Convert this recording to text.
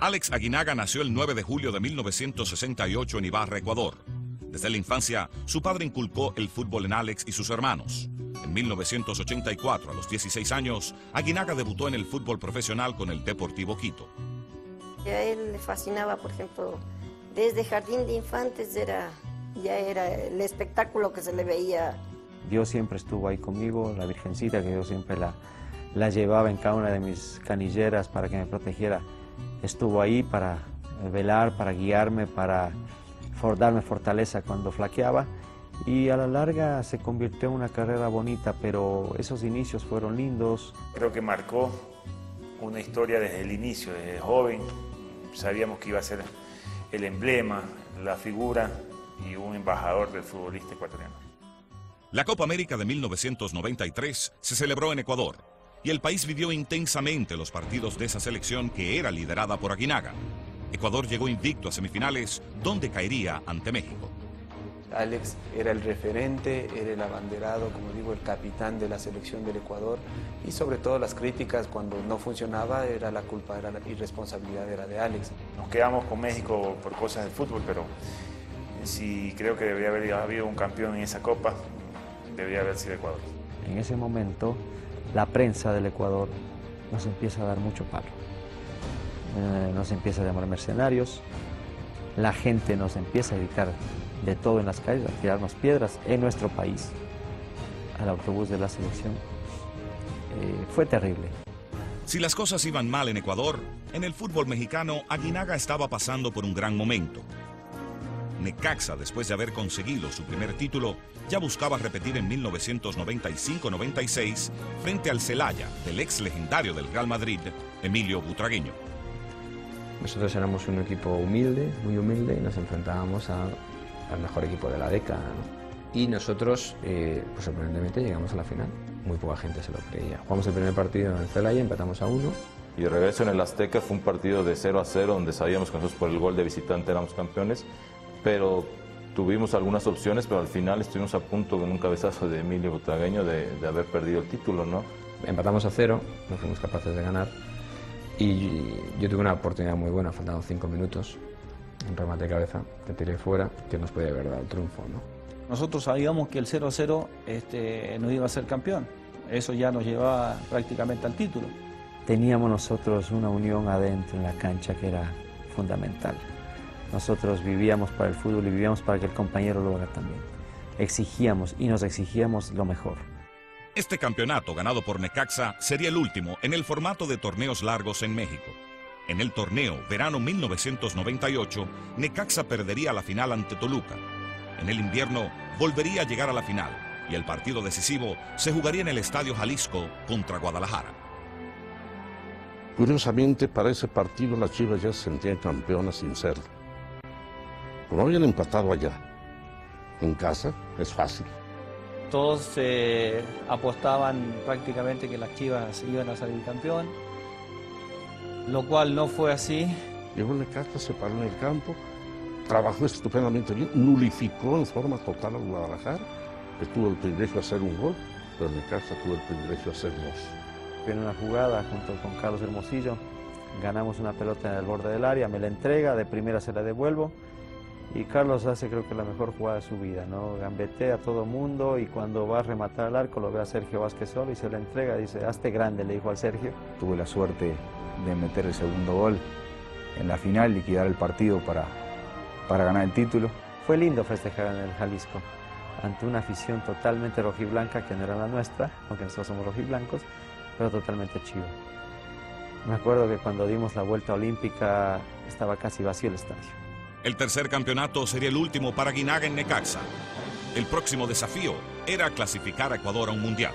Alex Aguinaga nació el 9 de julio de 1968 en Ibarra, Ecuador. Desde la infancia, su padre inculcó el fútbol en Alex y sus hermanos. En 1984, a los 16 años, Aguinaga debutó en el fútbol profesional con el Deportivo Quito. A él le fascinaba, por ejemplo, desde Jardín de Infantes era, ya era el espectáculo que se le veía. Dios siempre estuvo ahí conmigo, la Virgencita que yo siempre la, la llevaba en cada una de mis canilleras para que me protegiera, estuvo ahí para velar, para guiarme, para darme fortaleza cuando flaqueaba y a la larga se convirtió en una carrera bonita, pero esos inicios fueron lindos. Creo que marcó una historia desde el inicio, desde joven, sabíamos que iba a ser el emblema, la figura y un embajador del futbolista ecuatoriano. La Copa América de 1993 se celebró en Ecuador y el país vivió intensamente los partidos de esa selección que era liderada por Aguinaga. Ecuador llegó invicto a semifinales, donde caería ante México. Alex era el referente, era el abanderado, como digo, el capitán de la selección del Ecuador y sobre todo las críticas cuando no funcionaba era la culpa, era la irresponsabilidad era de Alex. Nos quedamos con México por cosas del fútbol, pero si creo que debería haber habido un campeón en esa copa, debería haber sido Ecuador. En ese momento la prensa del Ecuador nos empieza a dar mucho palo. Eh, nos empieza a llamar mercenarios, la gente nos empieza a gritar de todo en las calles, a tirarnos piedras en nuestro país, al autobús de la selección. Eh, fue terrible. Si las cosas iban mal en Ecuador, en el fútbol mexicano Aguinaga estaba pasando por un gran momento. Necaxa, después de haber conseguido su primer título, ya buscaba repetir en 1995-96 frente al Celaya del ex legendario del Real Madrid, Emilio Butragueño. Nosotros éramos un equipo humilde, muy humilde, y nos enfrentábamos al mejor equipo de la década. Y nosotros, eh, pues sorprendentemente, llegamos a la final. Muy poca gente se lo creía. Jugamos el primer partido en el Celaya, empatamos a uno. Y el regreso en el Azteca fue un partido de 0 a 0, donde sabíamos que nosotros por el gol de visitante éramos campeones, pero tuvimos algunas opciones, pero al final estuvimos a punto con un cabezazo de Emilio Butragueño de, de haber perdido el título, ¿no? Empatamos a cero, no fuimos capaces de ganar. Y yo tuve una oportunidad muy buena, faltando cinco minutos, un remate de cabeza que tiré fuera, que nos podía haber dado el triunfo. ¿no? Nosotros sabíamos que el 0-0 este, no iba a ser campeón, eso ya nos llevaba prácticamente al título. Teníamos nosotros una unión adentro en la cancha que era fundamental. Nosotros vivíamos para el fútbol y vivíamos para que el compañero lo haga también. Exigíamos y nos exigíamos lo mejor. Este campeonato ganado por Necaxa sería el último en el formato de torneos largos en México. En el torneo verano 1998, Necaxa perdería la final ante Toluca. En el invierno volvería a llegar a la final y el partido decisivo se jugaría en el Estadio Jalisco contra Guadalajara. Curiosamente, para ese partido las Chivas ya se sentían campeonas sin serlo. Como habían empatado allá, en casa, es fácil. Todos eh, apostaban prácticamente que las Chivas iban a salir campeón, lo cual no fue así. Llegó Necaxa, se paró en el campo, trabajó estupendamente bien, nulificó en forma total a Guadalajara, que tuvo el privilegio de hacer un gol, pero Necaxa tuvo el privilegio de hacer dos. En una jugada junto con Carlos Hermosillo, ganamos una pelota en el borde del área, me la entrega, de primera se la devuelvo, y Carlos hace creo que la mejor jugada de su vida, ¿no? Gambetea a todo mundo y cuando va a rematar al arco lo ve a Sergio Vázquez solo y se la entrega, dice, hazte grande, le dijo al Sergio. Tuve la suerte de meter el segundo gol en la final, liquidar el partido para, para ganar el título. Fue lindo festejar en el Jalisco, ante una afición totalmente rojiblanca, que no era la nuestra, aunque nosotros somos rojiblancos, pero totalmente chivo. Me acuerdo que cuando dimos la vuelta olímpica estaba casi vacío el estadio. El tercer campeonato sería el último para Guinaga en Necaxa. El próximo desafío era clasificar a Ecuador a un mundial.